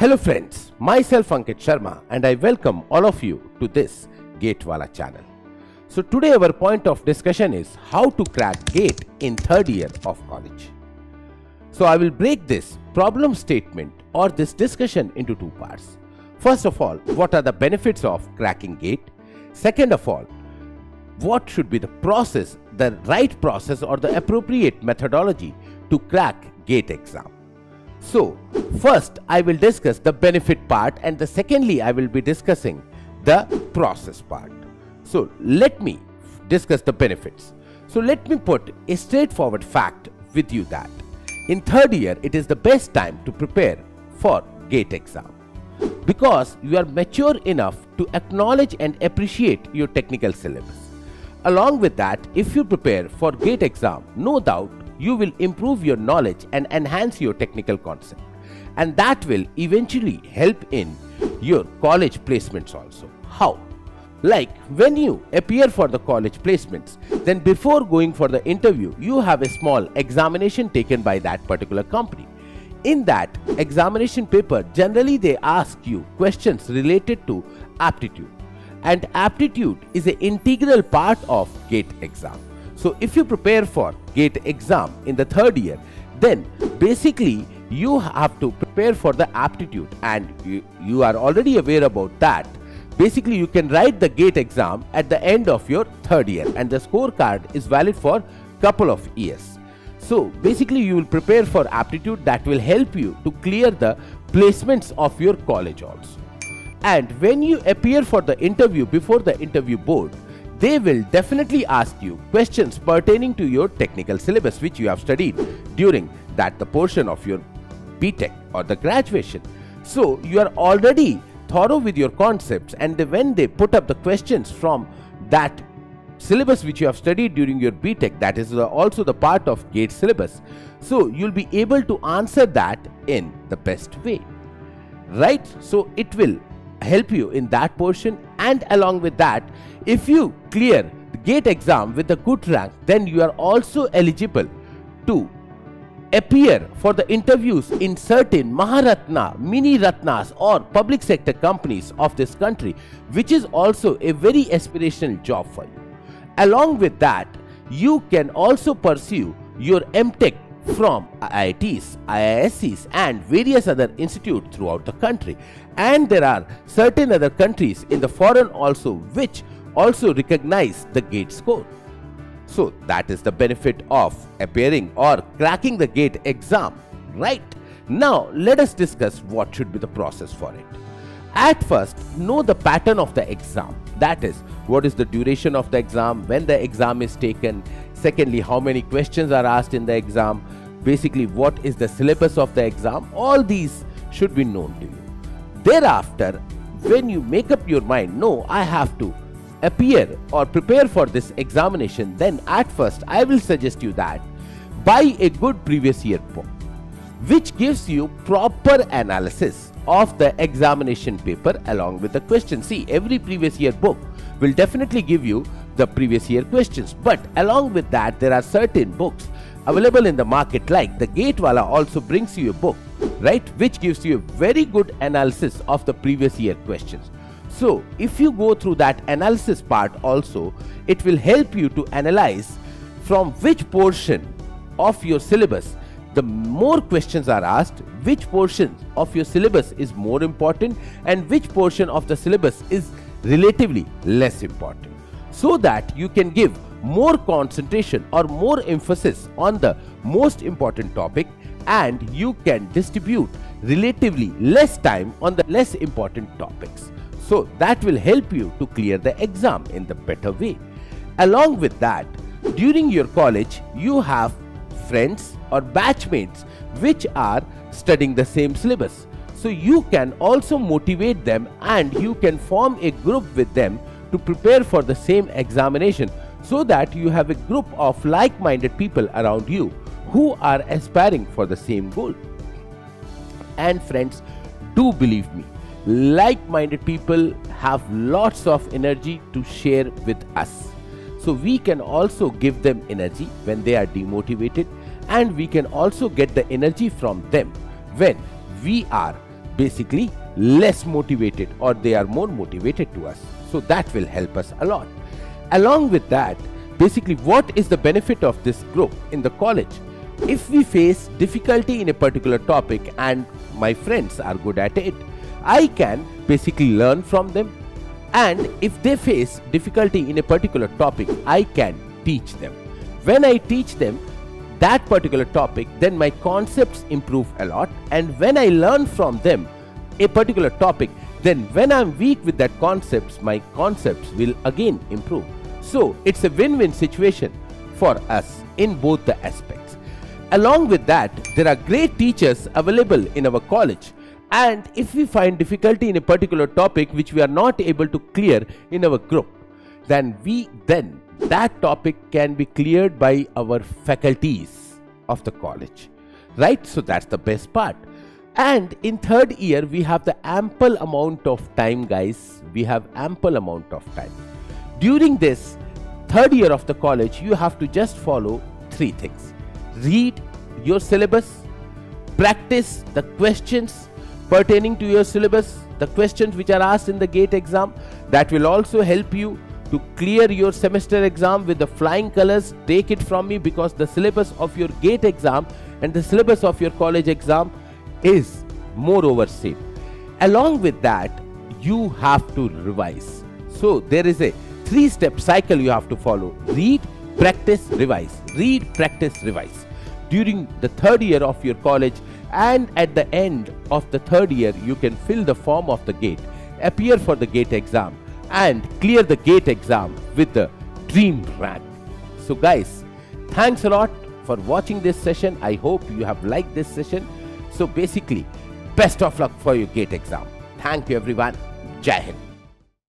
Hello friends, myself Ankit Sharma and I welcome all of you to this GATE Wallah channel. So today our point of discussion is how to crack GATE in third year of college. So I will break this problem statement or this discussion into two parts. First of all, what are the benefits of cracking GATE? Second of all, what should be the process, the right process or the appropriate methodology to crack GATE exam? So, first I will discuss the benefit part and the secondly I will be discussing the process part. So, let me discuss the benefits. So, let me put a straightforward fact with you that in third year it is the best time to prepare for GATE exam because you are mature enough to acknowledge and appreciate your technical syllabus. Along with that, if you prepare for GATE exam, no doubt you will improve your knowledge and enhance your technical concept. And that will eventually help in your college placements also. How? Like when you appear for the college placements, then before going for the interview, you have a small examination taken by that particular company. In that examination paper, generally they ask you questions related to aptitude. And aptitude is an integral part of GATE exam. So if you prepare for GATE exam in the third year, then basically you have to prepare for the aptitude and you, you are already aware about that. Basically you can write the GATE exam at the end of your third year and the scorecard is valid for couple of years. So basically you will prepare for aptitude that will help you to clear the placements of your college also. And when you appear for the interview before the interview board, they will definitely ask you questions pertaining to your technical syllabus which you have studied during that the portion of your BTech or the graduation. So you are already thorough with your concepts and when they put up the questions from that syllabus which you have studied during your BTech that is uh, also the part of GATE syllabus. So you'll be able to answer that in the best way. Right? So it will help you in that portion and along with that if you clear the gate exam with a good rank then you are also eligible to appear for the interviews in certain Maharatna, mini Ratnas or public sector companies of this country which is also a very aspirational job for you. Along with that, you can also pursue your MTech from IITs, IISCs and various other institutes throughout the country. And there are certain other countries in the foreign also which also recognize the GATE score. So that is the benefit of appearing or cracking the GATE exam, right? Now let us discuss what should be the process for it. At first, know the pattern of the exam. That is, what is the duration of the exam, when the exam is taken, secondly, how many questions are asked in the exam, basically what is the syllabus of the exam, all these should be known to you. Thereafter, when you make up your mind, no, I have to appear or prepare for this examination, then at first I will suggest you that buy a good previous year book which gives you proper analysis of the examination paper along with the question. See, every previous year book will definitely give you the previous year questions, but along with that, there are certain books available in the market like the GATE Wallah also brings you a book, right, which gives you a very good analysis of the previous year questions. So, if you go through that analysis part also, it will help you to analyze from which portion of your syllabus the more questions are asked, which portion of your syllabus is more important and which portion of the syllabus is relatively less important. So that you can give more concentration or more emphasis on the most important topic and you can distribute relatively less time on the less important topics. So that will help you to clear the exam in the better way. Along with that, during your college, you have friends or batchmates which are studying the same syllabus. So you can also motivate them and you can form a group with them to prepare for the same examination so that you have a group of like-minded people around you who are aspiring for the same goal. And friends, do believe me, like-minded people have lots of energy to share with us. So we can also give them energy when they are demotivated and we can also get the energy from them when we are basically less motivated or they are more motivated to us. So that will help us a lot. Along with that, basically what is the benefit of this group in the college? If we face difficulty in a particular topic and my friends are good at it, I can basically learn from them and if they face difficulty in a particular topic, I can teach them. When I teach them that particular topic, then my concepts improve a lot and when I learn from them a particular topic, then when I'm weak with that concepts, my concepts will again improve. So it's a win-win situation for us in both the aspects. Along with that, there are great teachers available in our college and if we find difficulty in a particular topic which we are not able to clear in our group, then we then that topic can be cleared by our faculties of the college. Right? So that's the best part. And in third year, we have the ample amount of time, guys. We have ample amount of time. During this third year of the college, you have to just follow three things. Read your syllabus, practice the questions pertaining to your syllabus, the questions which are asked in the GATE exam. That will also help you to clear your semester exam with the flying colors. Take it from me because the syllabus of your GATE exam and the syllabus of your college exam is moreover same. Along with that, you have to revise. So there is a three step cycle you have to follow. Read, practice, revise. Read, practice, revise. During the third year of your college and at the end of the third year, you can fill the form of the gate, appear for the gate exam and clear the gate exam with the dream rank. So guys, thanks a lot for watching this session. I hope you have liked this session. So basically, best of luck for your gate exam. Thank you everyone. Jai Hind.